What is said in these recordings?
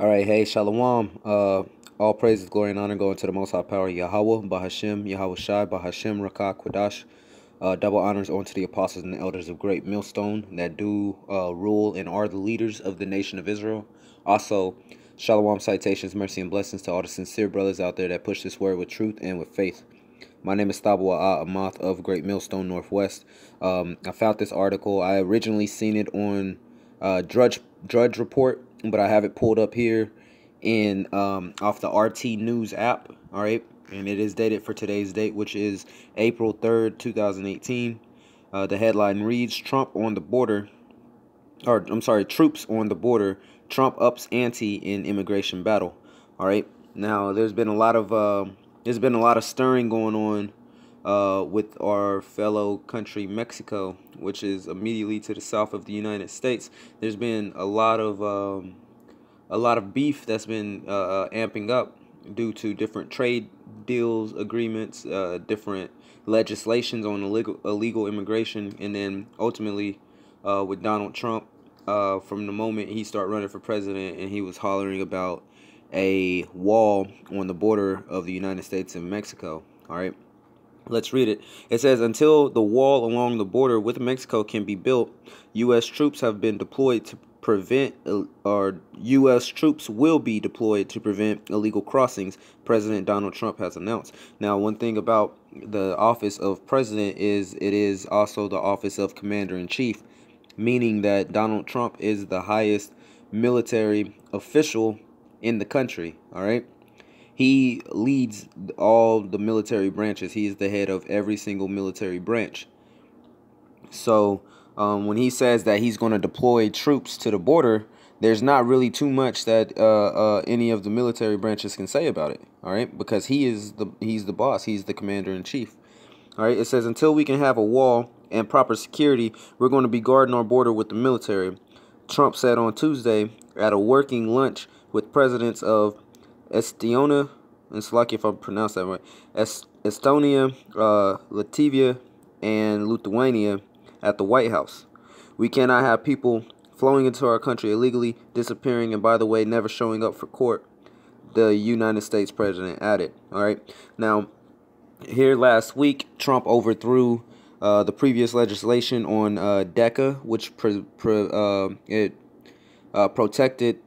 All right, hey, Shalom. Uh, all praises, glory, and honor go into the Most High Power, Yahweh, Bahashem, Yahweh Shai, Bahashem, Rakah, Quadash. Uh, double honors on to the apostles and the elders of Great Millstone that do uh, rule and are the leaders of the nation of Israel. Also, Shalom citations, mercy, and blessings to all the sincere brothers out there that push this word with truth and with faith. My name is Thabawaah Ahmath of Great Millstone Northwest. Um, I found this article. I originally seen it on uh, Drudge Drudge Report, but I have it pulled up here in um, off the RT News app. All right, and it is dated for today's date, which is April third, two thousand eighteen. Uh, the headline reads: Trump on the border, or I'm sorry, troops on the border. Trump ups ante in immigration battle. All right. Now, there's been a lot of uh, there's been a lot of stirring going on uh, with our fellow country Mexico, which is immediately to the south of the United States. There's been a lot of um, a lot of beef that's been uh, uh, amping up due to different trade deals, agreements, uh, different legislations on illegal illegal immigration, and then ultimately uh, with Donald Trump. Uh, from the moment he started running for president, and he was hollering about a wall on the border of the United States and Mexico. All right. Let's read it. It says Until the wall along the border with Mexico can be built, U.S. troops have been deployed to prevent, or U.S. troops will be deployed to prevent illegal crossings, President Donald Trump has announced. Now, one thing about the office of president is it is also the office of commander in chief, meaning that Donald Trump is the highest military official in the country. All right. He leads all the military branches. He is the head of every single military branch. So um, when he says that he's going to deploy troops to the border, there's not really too much that uh, uh, any of the military branches can say about it. All right, because he is the he's the boss. He's the commander in chief. All right. It says until we can have a wall and proper security, we're going to be guarding our border with the military. Trump said on Tuesday at a working lunch with presidents of Estonia, and lucky if I pronounce that right, Estonia, uh, Latvia, and Lithuania at the White House. We cannot have people flowing into our country illegally, disappearing, and by the way, never showing up for court. The United States president added. All right. Now, here last week, Trump overthrew uh, the previous legislation on uh, DACA, which pre- pre- uh, it uh, protected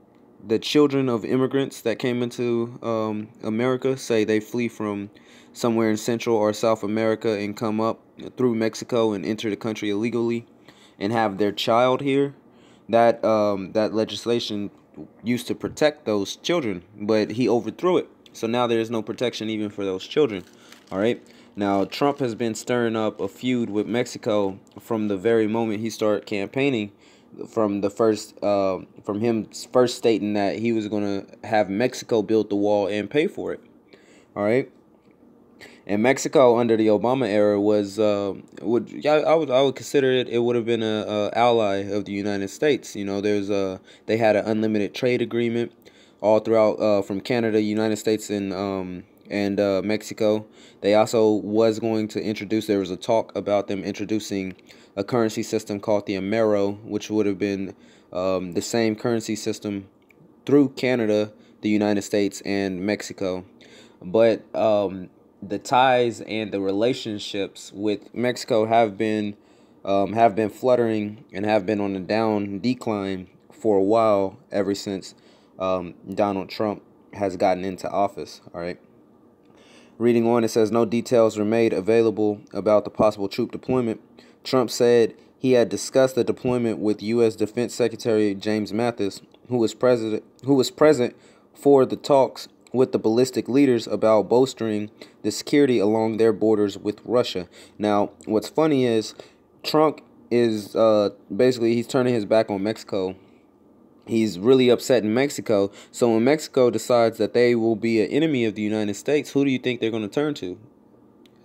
the children of immigrants that came into um, America, say they flee from somewhere in Central or South America and come up through Mexico and enter the country illegally and have their child here, that um, that legislation used to protect those children, but he overthrew it. So now there is no protection even for those children. All right. Now Trump has been stirring up a feud with Mexico from the very moment he started campaigning from the first uh, from him first stating that he was going to have Mexico build the wall and pay for it. All right. And Mexico under the Obama era was uh, would yeah I would I would consider it it would have been a, a ally of the United States. You know, there's a they had an unlimited trade agreement all throughout uh, from Canada, United States, and um, and uh, Mexico. They also was going to introduce. There was a talk about them introducing a currency system called the Amero, which would have been um, the same currency system through Canada, the United States, and Mexico. But um, the ties and the relationships with Mexico have been um, have been fluttering and have been on a down decline for a while ever since um, Donald Trump has gotten into office. All right. Reading on, it says no details were made available about the possible troop deployment. Trump said he had discussed the deployment with U.S. Defense Secretary James Mattis, who was president, who was present for the talks with the Baltic leaders about bolstering the security along their borders with Russia. Now, what's funny is Trump is uh, basically he's turning his back on Mexico. He's really upset in Mexico. So when Mexico decides that they will be an enemy of the United States, who do you think they're going to turn to?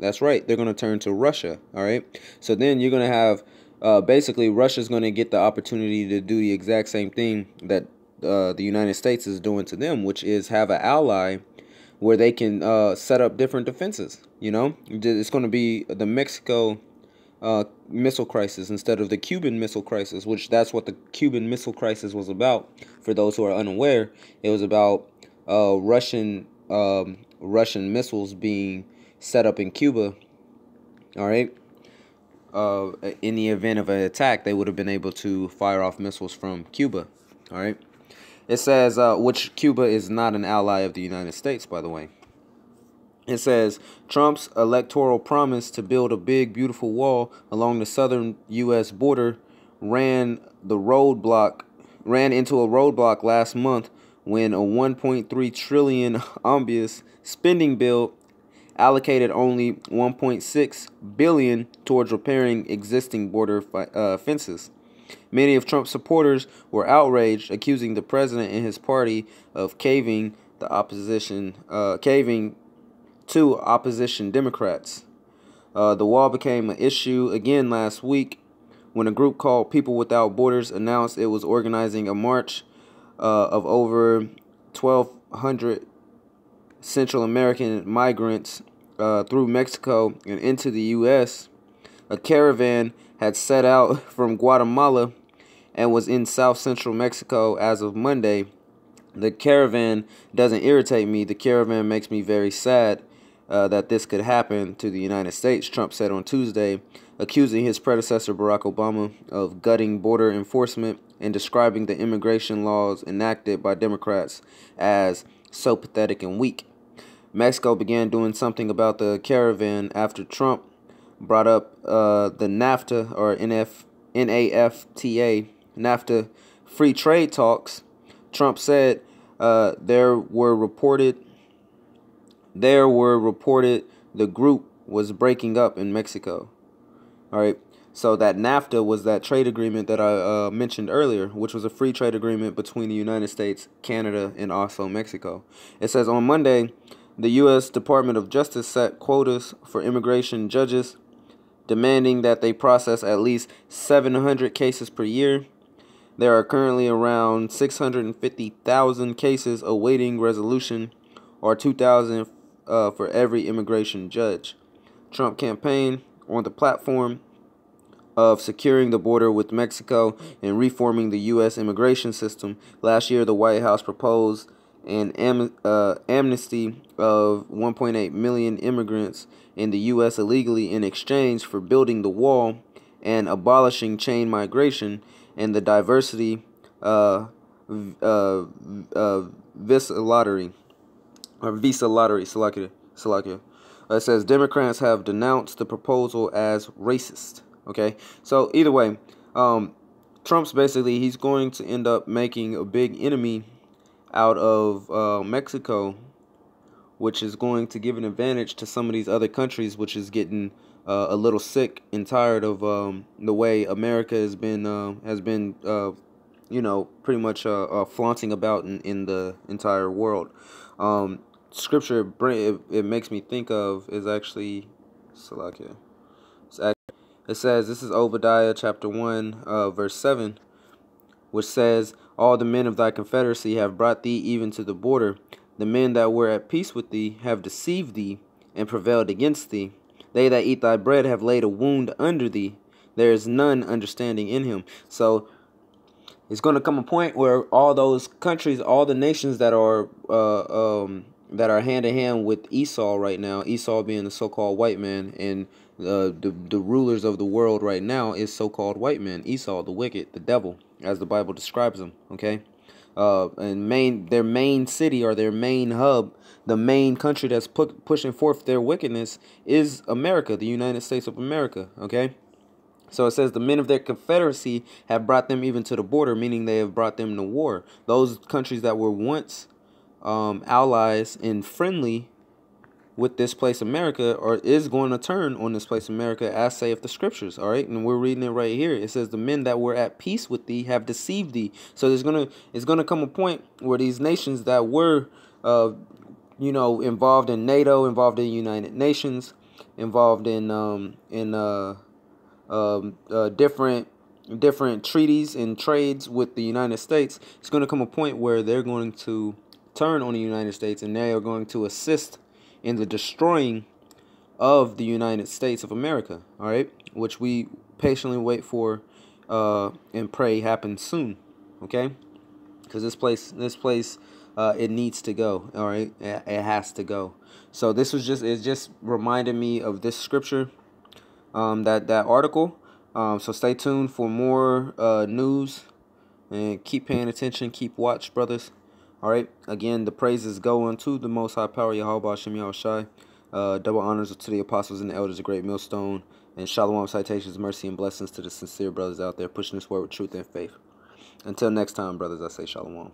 That's right, they're going to turn to Russia. All right. So then you're going to have uh, basically Russia's going to get the opportunity to do the exact same thing that uh, the United States is doing to them, which is have an ally where they can uh, set up different defenses. You know, it's going to be the Mexico uh, missile crisis instead of the Cuban Missile Crisis, which that's what the Cuban Missile Crisis was about. For those who are unaware, it was about uh, Russian um, Russian missiles being set up in Cuba. All right. Uh, in the event of an attack, they would have been able to fire off missiles from Cuba. All right. It says, uh, which Cuba is not an ally of the United States, by the way. It says Trump's electoral promise to build a big, beautiful wall along the southern U.S. border ran the roadblock ran into a roadblock last month when a 1.3 trillion omnibus spending bill allocated only 1.6 billion towards repairing existing border uh, fences. Many of Trump's supporters were outraged, accusing the president and his party of caving the opposition, uh, caving to opposition Democrats. Uh, the wall became an issue again last week when a group called People Without Borders announced it was organizing a march uh, of over 1,200 Central American migrants uh, through Mexico and into the U.S. A caravan had set out from Guatemala and was in south central Mexico as of Monday. The caravan doesn't irritate me. The caravan makes me very sad uh, that this could happen to the United States, Trump said on Tuesday, accusing his predecessor Barack Obama of gutting border enforcement and describing the immigration laws enacted by Democrats as so pathetic and weak. Mexico began doing something about the caravan after Trump brought up uh, the NAFTA or NF, NAFTA, NAFTA free trade talks. Trump said uh, there were reported there were reported the group was breaking up in Mexico. All right. So that NAFTA was that trade agreement that I uh, mentioned earlier, which was a free trade agreement between the United States, Canada, and also Mexico. It says on Monday, the U.S. Department of Justice set quotas for immigration judges, demanding that they process at least 700 cases per year. There are currently around 650,000 cases awaiting resolution, or 2,000 uh, for every immigration judge. Trump campaign on the platform of securing the border with Mexico and reforming the U.S. immigration system. Last year, the White House proposed an am, uh, amnesty of 1.8 million immigrants in the U.S. illegally in exchange for building the wall and abolishing chain migration and the diversity uh, uh, uh, visa lottery or visa lottery. Salakia, Salakia. It says Democrats have denounced the proposal as racist. Okay, so either way, um, Trump's basically he's going to end up making a big enemy out of uh, Mexico, which is going to give an advantage to some of these other countries, which is getting uh, a little sick and tired of um, the way America has been uh, has been uh, you know pretty much uh, uh, flaunting about in, in the entire world. Um, scripture it, it makes me think of is actually Salakia. It says, this is Obadiah chapter 1, uh, verse 7, which says, All the men of thy confederacy have brought thee even to the border. The men that were at peace with thee have deceived thee and prevailed against thee. They that eat thy bread have laid a wound under thee. There is none understanding in him. So it's going to come a point where all those countries, all the nations that are uh, um, that are hand in hand with Esau right now, Esau being the so-called white man, and uh, the the rulers of the world right now is so-called white men, Esau, the wicked, the devil, as the Bible describes them. Okay, uh, and main their main city or their main hub, the main country that's put, pushing forth their wickedness is America, the United States of America. Okay. So it says the men of their confederacy have brought them even to the border, meaning they have brought them to war. Those countries that were once um, allies and friendly with this place America or is going to turn on this place America as saith the scriptures. All right. And we're reading it right here. It says the men that were at peace with thee have deceived thee. So there's gonna it's gonna come a point where these nations that were uh you know involved in NATO, involved in United Nations, involved in um in uh um uh, different different treaties and trades with the United States, it's going to come a point where they're going to turn on the United States and they are going to assist in the destroying of the United States of America. All right. which we patiently wait for uh, and pray happens soon. Okay, because this place, this place, uh, it needs to go. All right, it, has to go. So this was just it just reminded me of this scripture, um, that that article. Um, so stay tuned for more uh, news and keep paying attention, keep watch, brothers. All right. Again, the praises go unto the Most High Power, Yahweh Yahushai. Uh, double honors to the apostles and the elders of Great Millstone. And shalom, citations, mercy, and blessings to the sincere brothers out there pushing this word with truth and faith. Until next time, brothers, I say shalom.